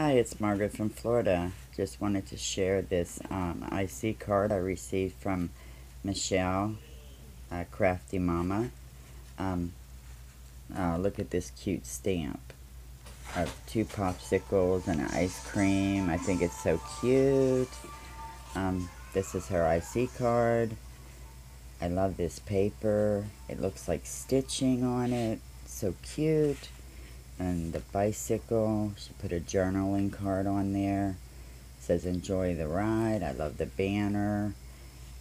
Hi, it's Margaret from Florida. Just wanted to share this um, IC card I received from Michele, uh, Crafty Mama. Um, uh, look at this cute stamp of two popsicles and ice cream. I think it's so cute. Um, this is her IC card. I love this paper. It looks like stitching on it. So cute and the bicycle. She put a journaling card on there. It says enjoy the ride. I love the banner.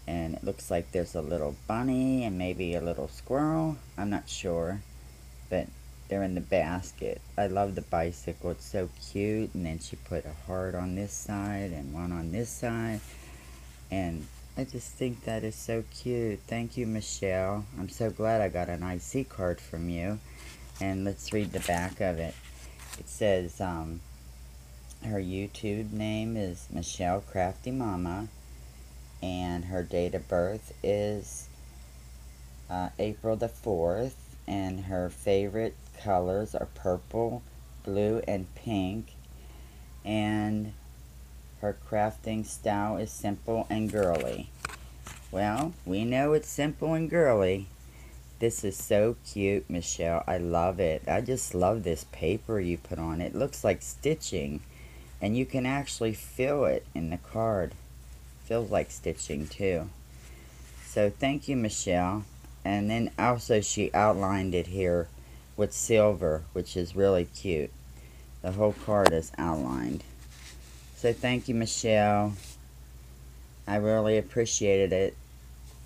And it looks like there's a little bunny and maybe a little squirrel. I'm not sure. But they're in the basket. I love the bicycle. It's so cute. And then she put a heart on this side and one on this side. And I just think that is so cute. Thank you, Michele. I'm so glad I got an IC card from you and let's read the back of it. It says um, her YouTube name is Michele Crafty Mama, and her date of birth is uh, April the 4th, and her favorite colors are purple, blue, and pink, and her crafting style is simple and girly. Well, we know it's simple and girly this is so cute, Michele. I love it. I just love this paper you put on. It looks like stitching. And you can actually feel it in the card. Feels like stitching too. So thank you, Michele. And then also she outlined it here with silver, which is really cute. The whole card is outlined. So thank you, Michele. I really appreciated it.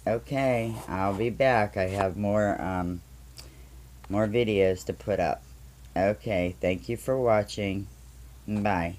Okay, I'll be back. I have more, um, more videos to put up. Okay, thank you for watching. Bye.